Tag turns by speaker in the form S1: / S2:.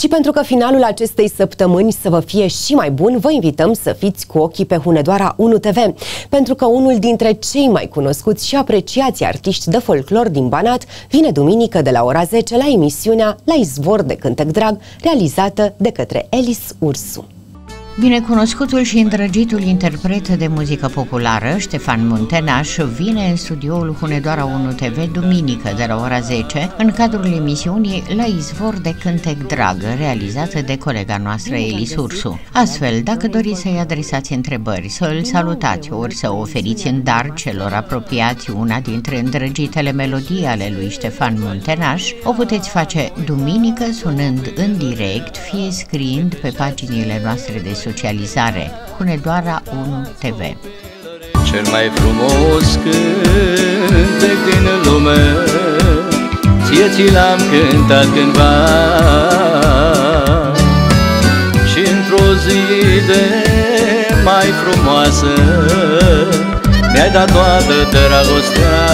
S1: Și pentru că finalul acestei săptămâni să vă fie și mai bun, vă invităm să fiți cu ochii pe Hunedoara 1 TV, pentru că unul dintre cei mai cunoscuți și apreciați artiști de folclor din Banat vine duminică de la ora 10 la emisiunea La izvor de cântec drag, realizată de către Elis Ursu.
S2: Binecunoscutul și îndrăgitul interpret de muzică populară, Ștefan Muntenaș, vine în studioul Hunedoara 1 TV duminică de la ora 10 în cadrul emisiunii La izvor de cântec drag, realizată de colega noastră Elis Ursu. Astfel, dacă doriți să-i adresați întrebări, să îl salutați ori să oferiți în dar celor apropiați una dintre îndrăgitele melodii ale lui Ștefan Muntenaș, o puteți face duminică sunând în direct, fie scriind pe paginile noastre de socializare. Hunedoara 1 TV
S3: Cel mai frumos cântec din lume Ție ți l-am cântat cândva și într-o zi de mai frumoasă Mi-ai dat toată dragostea